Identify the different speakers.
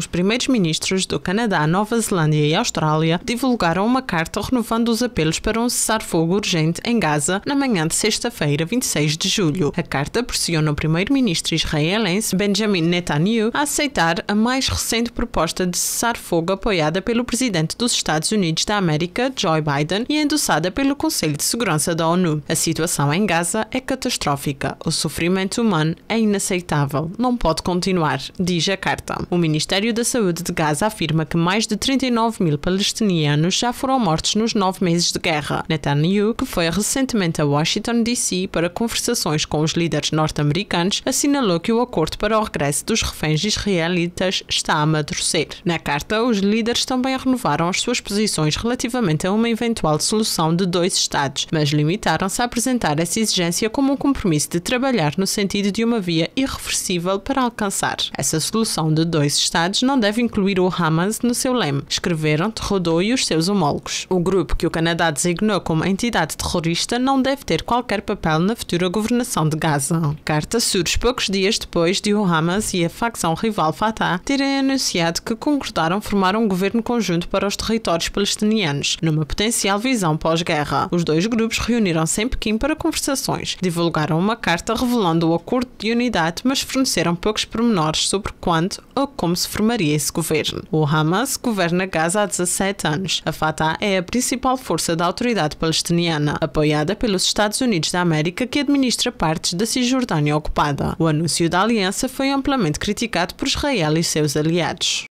Speaker 1: os primeiros ministros do Canadá, Nova Zelândia e Austrália divulgaram uma carta renovando os apelos para um cessar-fogo urgente em Gaza na manhã de sexta-feira, 26 de julho. A carta pressiona o primeiro-ministro israelense Benjamin Netanyahu a aceitar a mais recente proposta de cessar-fogo apoiada pelo presidente dos Estados Unidos da América, Joe Biden, e endossada pelo Conselho de Segurança da ONU. A situação em Gaza é catastrófica. O sofrimento humano é inaceitável. Não pode continuar, diz a carta. O Ministério da Saúde de Gaza afirma que mais de 39 mil palestinianos já foram mortos nos nove meses de guerra. Netanyahu, que foi recentemente a Washington, D.C. para conversações com os líderes norte-americanos, assinalou que o acordo para o regresso dos reféns israelitas está a amadurecer. Na carta, os líderes também renovaram as suas posições relativamente a uma eventual solução de dois Estados, mas limitaram-se a apresentar essa exigência como um compromisso de trabalhar no sentido de uma via irreversível para alcançar. Essa solução de dois Estados não deve incluir o Hamas no seu leme, escreveram Trudeau e os seus homólogos. O grupo que o Canadá designou como entidade terrorista não deve ter qualquer papel na futura governação de Gaza. Carta surge poucos dias depois de o Hamas e a facção rival Fatah terem anunciado que concordaram formar um governo conjunto para os territórios palestinianos, numa potencial visão pós-guerra. Os dois grupos reuniram-se em Pequim para conversações, divulgaram uma carta revelando o acordo de unidade, mas forneceram poucos pormenores sobre quando ou como se formaria esse governo. O Hamas governa Gaza há 17 anos. A Fatah é a principal força da autoridade palestiniana, apoiada pelos Estados Unidos da América, que administra partes da Cisjordânia ocupada. O anúncio da aliança foi amplamente criticado por Israel e seus aliados.